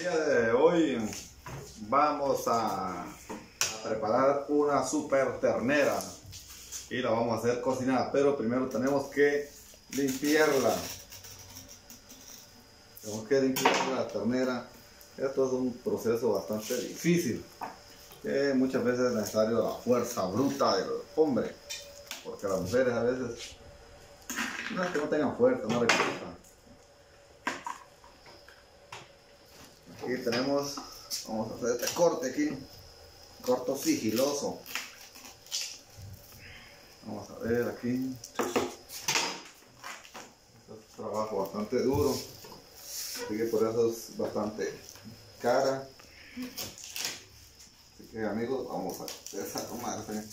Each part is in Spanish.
día de hoy vamos a, preparar una super ternera y la vamos a hacer cocinada, pero primero tenemos que limpiarla. Tenemos que limpiar la ternera. Esto es un proceso bastante difícil, que muchas veces es necesario la fuerza bruta del hombre, porque las mujeres a veces no es que no tengan fuerza, no les gusta. Aquí tenemos, vamos a hacer este corte aquí, corto sigiloso. Vamos a ver aquí. Este es un trabajo bastante duro, así que por eso es bastante cara. Así que amigos, vamos a desarmarse.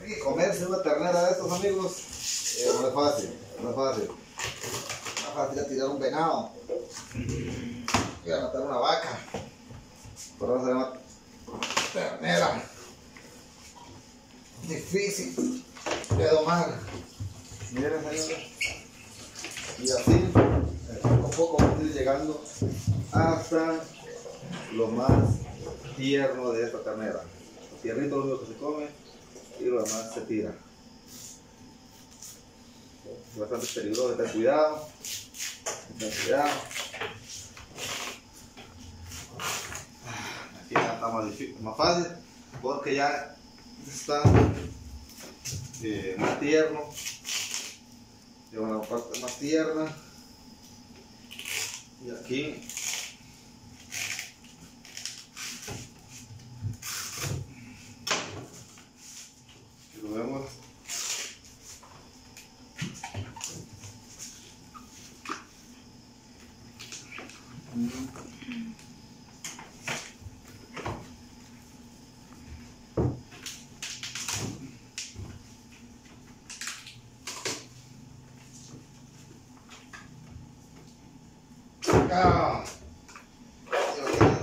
Hay que comerse una ternera de estos amigos. Eh, no es fácil, no es fácil fácil a tirar un venado y a matar una vaca. Por eso se llama ternera. Difícil de domar. Miren señores. Y así, poco a poco vamos a ir llegando hasta lo más tierno de esta ternera. Tiernito es lo que se come y lo demás se tira. Es bastante peligroso, ten cuidado. Ten cuidado. Aquí ya está más, difícil, más fácil porque ya está eh, más tierno. Lleva una parte más tierna. Y aquí lo vemos Ya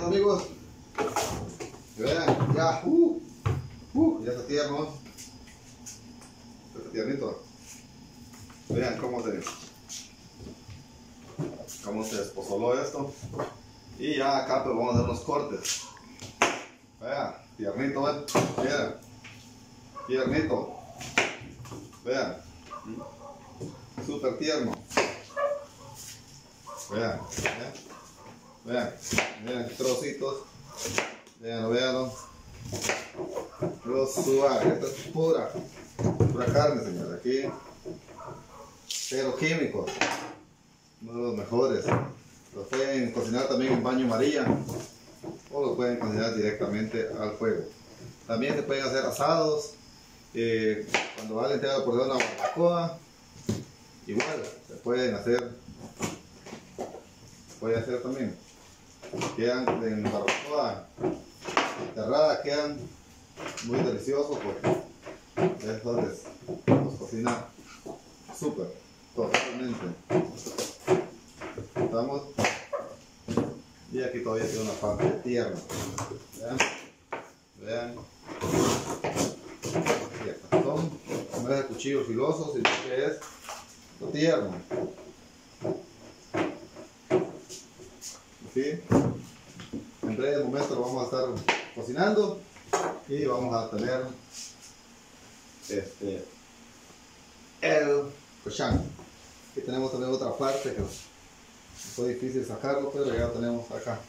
amigos. Vean, ya, uh, uh, ya está tierno. Está tiernito. Vean cómo se, cómo se despozoló esto. Y ya acá pues vamos a hacer unos cortes. Vean, tiernito, ven. Tiernito. Vean. Súper tierno. Vean, vean, trocitos, vean, vean, los suave, esto es pura, pura carne señores, aquí, pero químicos, uno de los mejores, los pueden cocinar también en baño María, o los pueden cocinar directamente al fuego, también se pueden hacer asados, eh, cuando va a entrar por una barbacoa, igual, se pueden hacer puede hacer también. Quedan en barbacoa enterrada, quedan muy deliciosos porque eso les, los cocina súper, totalmente. Estamos y aquí todavía tiene una parte tierna. Vean, vean. Está. Son como es de cuchillo filoso, sino que es lo tierno. ¿sí? En breve momento lo vamos a estar cocinando y vamos a tener este, el cochán. Aquí tenemos también otra parte que fue difícil sacarlo, pero ya lo tenemos acá.